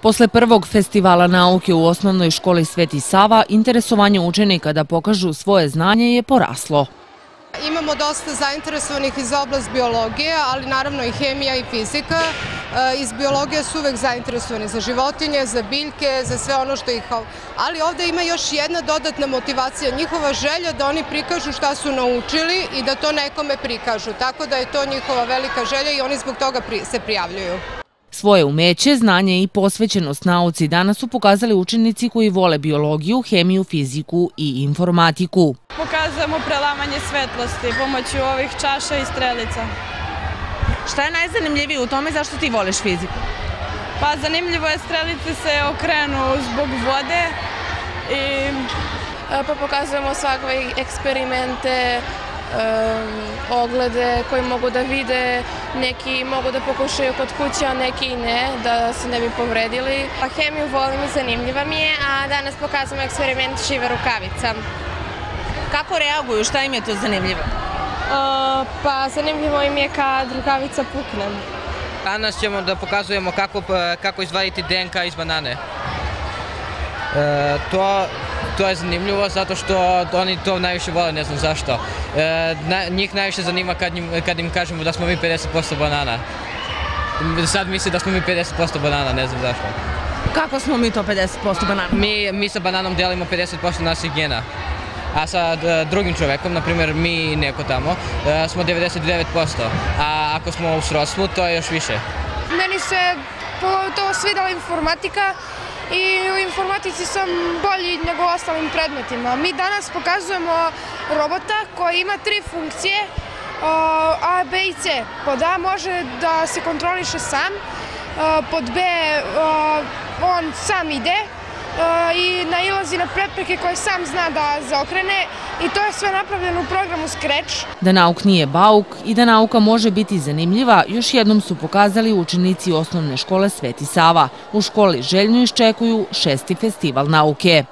Posle prvog festivala nauke u osnovnoj školi Sveti Sava, interesovanje učenika da pokažu svoje znanje je poraslo. Imamo dosta zainteresovanih iz oblast biologije, ali naravno i hemija i fizika. E, iz biologije su uvek zainteresovani za životinje, za biljke, za sve ono što ih... Ali ovde ima još jedna dodatna motivacija, njihova želja da oni prikažu šta su naučili i da to nekome prikažu. Tako da je to njihova velika želja i oni zbog toga se prijavljuju. Svoje umeće, znanje i posvećenost nauci danas su pokazali učenici koji vole biologiju, hemiju, fiziku i informatiku. Pokazujemo prelamanje svetlosti pomoću ovih čaša i strelica. Šta je najzanimljivije u tome zašto ti voliš fiziku? Pa zanimljivo je strelice se okrenu zbog vode i e, pa pokazujemo svakve eksperimente, oglede koji mogu da vide, neki mogu da pokušaju kod kuće, a neki ne, da se ne bi povredili. Pa hemiju volim i zanimljiva mi je, a danas pokazujemo eksperiment šive rukavica. Kako reaguju? Šta im je to zanimljivo? pa zanimljivo im je kad rukavica pukne. Danas ćemo da pokazujemo kako, kako izvaditi DNK iz banane. E, to to je zanimljivo zato što oni to najviše vole, ne znam zašto. E, na, njih najviše zanima kad im, kad im kažemo da smo mi 50% banana. Sad misle da smo mi 50% banana, ne znam zašto. Kako smo mi to 50% banana? Mi, mi sa bananom delimo 50% naših gena. A sa e, drugim čovekom, na primjer mi i neko tamo, e, smo 99%. A ako smo u srodstvu, to je još više. Meni se to svidala informatika i u informatici sam bolji nego u ostalim predmetima. Mi danas pokazujemo robota koji ima tri funkcije, A, B i C. Pod A može da se kontroliše sam, pod B on sam ide, i nailazi na prepreke koje sam zna da zaokrene i to je sve napravljeno u programu Scratch. Da nauk nije bauk i da nauka može biti zanimljiva, još jednom su pokazali učenici osnovne škole Sveti Sava. U školi željno iščekuju šesti festival nauke.